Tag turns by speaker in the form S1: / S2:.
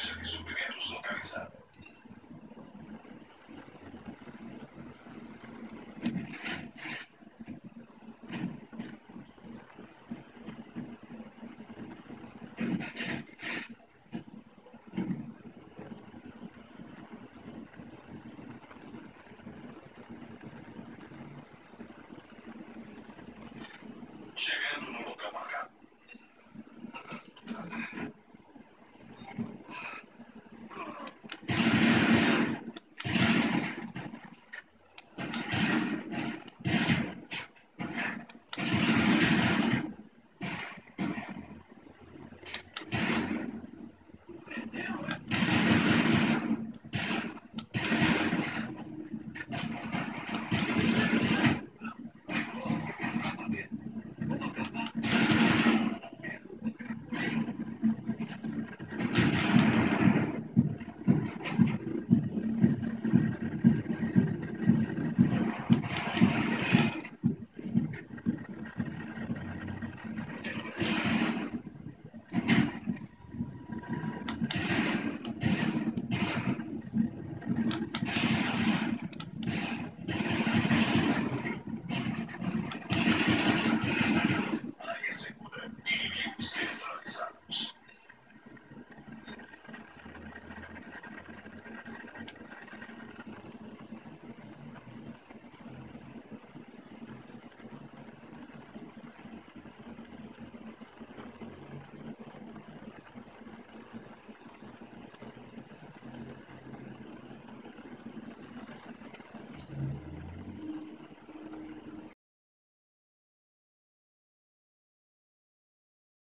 S1: caja de suplementos localizado.